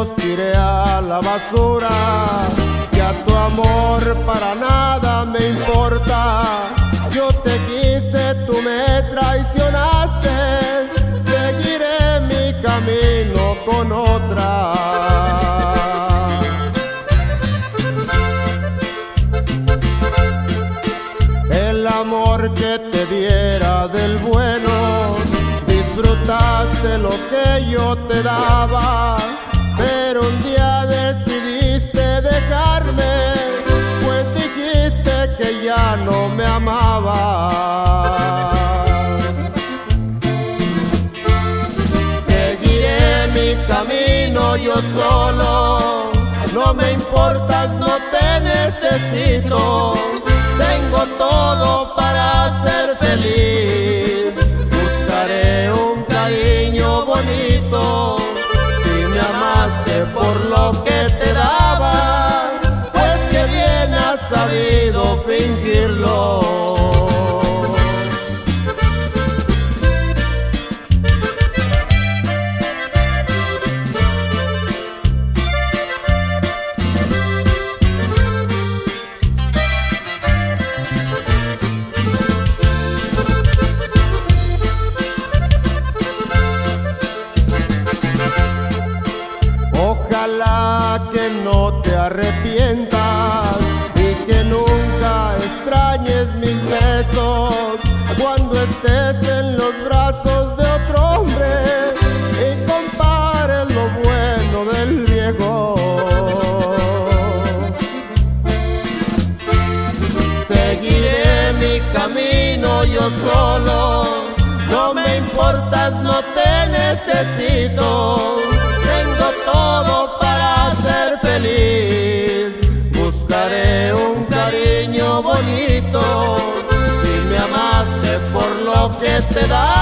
los tiré a la basura. Ya tu amor para nada me importa. Yo te quise, tú me traicionaste. Seguiré mi camino con otra. El amor que te diera del bueno, disfrutaste lo que yo te daba, pero un día decidiste dejarme, pues dijiste que ya no me amaba. Seguiré mi camino yo solo, no me importas, no te necesito. Tengo todo para ser feliz. Buscaré un cariño bonito. Por lo que te arrepientas y que nunca extrañes mis besos cuando estés en los brazos de otro hombre y compares lo bueno del viejo. Seguiré mi camino yo solo, no me importas, no te necesito. Te daba,